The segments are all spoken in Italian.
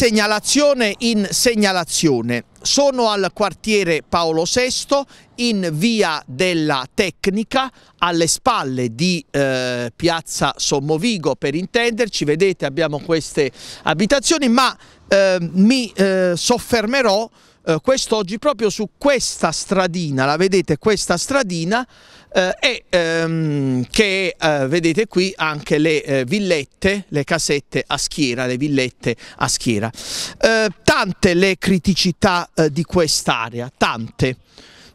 segnalazione in segnalazione. Sono al quartiere Paolo VI in via della Tecnica alle spalle di eh, piazza Sommovigo per intenderci, vedete abbiamo queste abitazioni ma eh, mi eh, soffermerò eh, quest'oggi proprio su questa stradina, la vedete questa stradina eh, e ehm, che eh, vedete qui anche le eh, villette, le casette a schiera, le villette a schiera. Eh, tante le criticità eh, di quest'area, tante.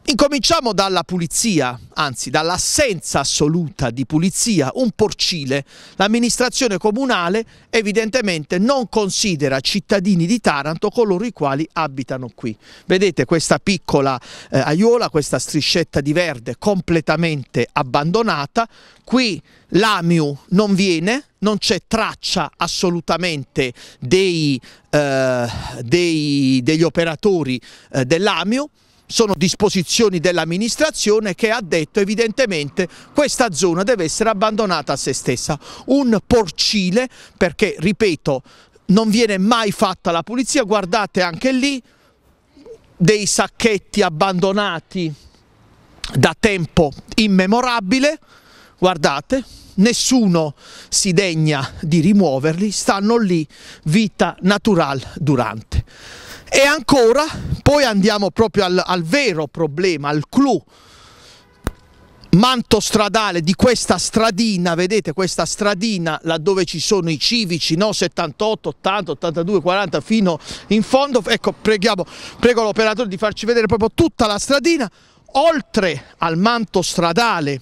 Incominciamo dalla pulizia, anzi dall'assenza assoluta di pulizia, un porcile. L'amministrazione comunale evidentemente non considera cittadini di Taranto coloro i quali abitano qui. Vedete questa piccola eh, aiuola, questa striscetta di verde completamente abbandonata, qui l'AMIU non viene, non c'è traccia assolutamente dei, eh, dei, degli operatori eh, dell'AMIU, sono disposizioni dell'amministrazione che ha detto evidentemente questa zona deve essere abbandonata a se stessa. Un porcile perché, ripeto, non viene mai fatta la pulizia, guardate anche lì dei sacchetti abbandonati da tempo immemorabile, guardate, nessuno si degna di rimuoverli, stanno lì, vita natural durante. E ancora, poi andiamo proprio al, al vero problema, al clou manto stradale di questa stradina, vedete questa stradina laddove ci sono i civici, no? 78, 80, 82, 40 fino in fondo, ecco preghiamo, prego l'operatore di farci vedere proprio tutta la stradina, oltre al manto stradale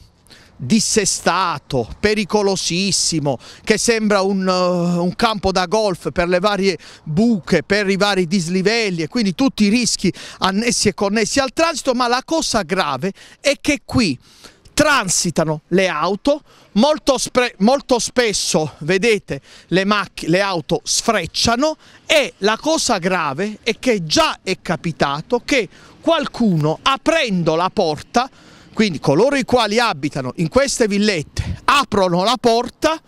dissestato, pericolosissimo, che sembra un, uh, un, campo da golf per le varie buche, per i vari dislivelli e quindi tutti i rischi annessi e connessi al transito, ma la cosa grave è che qui transitano le auto, molto, molto spesso vedete le, le auto sfrecciano e la cosa grave è che già è capitato che qualcuno aprendo la porta quindi coloro i quali abitano in queste villette aprono la porta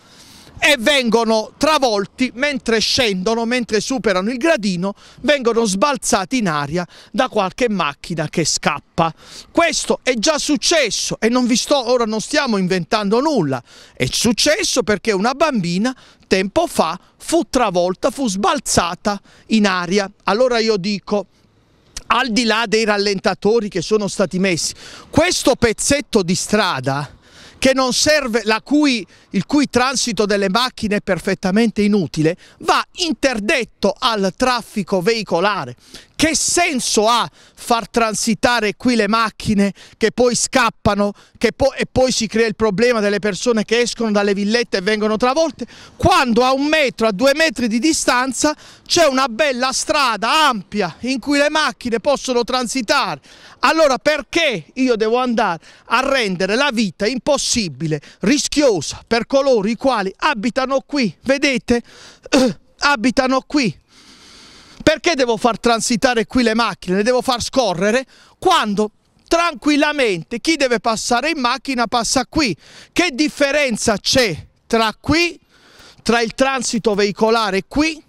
e vengono travolti mentre scendono, mentre superano il gradino, vengono sbalzati in aria da qualche macchina che scappa. Questo è già successo e non vi sto, ora non stiamo inventando nulla, è successo perché una bambina tempo fa fu travolta, fu sbalzata in aria. Allora io dico, al di là dei rallentatori che sono stati messi, questo pezzetto di strada che non serve, cui, il cui transito delle macchine è perfettamente inutile, va interdetto al traffico veicolare. Che senso ha far transitare qui le macchine che poi scappano che po e poi si crea il problema delle persone che escono dalle villette e vengono travolte, quando a un metro, a due metri di distanza c'è una bella strada ampia in cui le macchine possono transitare. Allora perché io devo andare a rendere la vita impossibile, rischiosa per coloro i quali abitano qui, vedete? abitano qui perché devo far transitare qui le macchine? Le devo far scorrere quando tranquillamente chi deve passare in macchina passa qui. Che differenza c'è tra qui, tra il transito veicolare qui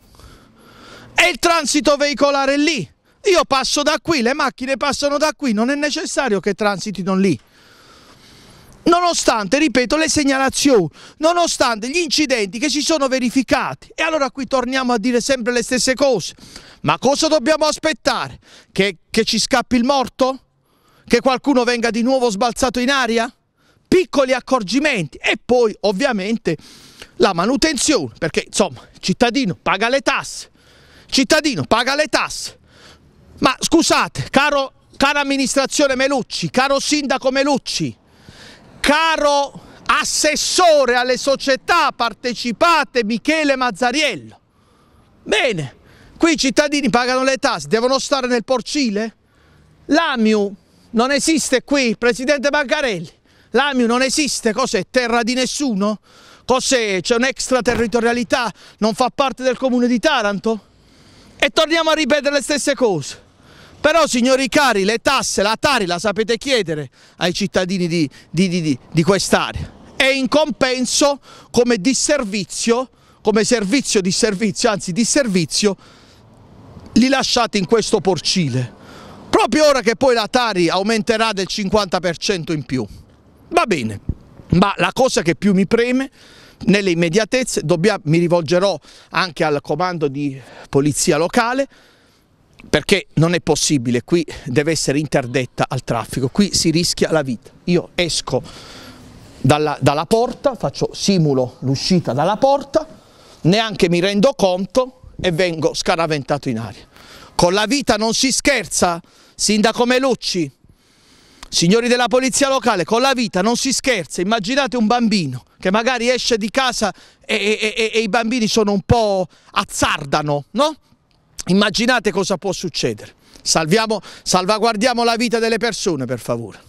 e il transito veicolare lì? Io passo da qui, le macchine passano da qui, non è necessario che transitino lì nonostante, ripeto, le segnalazioni, nonostante gli incidenti che si sono verificati. E allora qui torniamo a dire sempre le stesse cose. Ma cosa dobbiamo aspettare? Che, che ci scappi il morto? Che qualcuno venga di nuovo sbalzato in aria? Piccoli accorgimenti e poi ovviamente la manutenzione, perché insomma cittadino paga le tasse, cittadino paga le tasse. Ma scusate, caro, cara amministrazione Melucci, caro sindaco Melucci, caro assessore alle società partecipate Michele Mazzariello. Bene, qui i cittadini pagano le tasse, devono stare nel porcile? L'AMIU non esiste qui, Presidente Bancarelli. L'AMIU non esiste, cos'è? Terra di nessuno? Cos'è? C'è un'extraterritorialità? Non fa parte del comune di Taranto? E torniamo a ripetere le stesse cose. Però signori cari le tasse, la Tari la sapete chiedere ai cittadini di, di, di, di quest'area e in compenso come disservizio, come servizio di servizio, anzi di servizio, li lasciate in questo porcile, proprio ora che poi la Tari aumenterà del 50% in più. Va bene, ma la cosa che più mi preme nelle immediatezze, mi rivolgerò anche al comando di polizia locale, perché non è possibile, qui deve essere interdetta al traffico, qui si rischia la vita. Io esco dalla, dalla porta, faccio, simulo l'uscita dalla porta, neanche mi rendo conto e vengo scaraventato in aria. Con la vita non si scherza, sindaco Melucci, signori della polizia locale, con la vita non si scherza, immaginate un bambino che magari esce di casa e, e, e, e i bambini sono un po' azzardano, no? Immaginate cosa può succedere. Salviamo, salvaguardiamo la vita delle persone, per favore.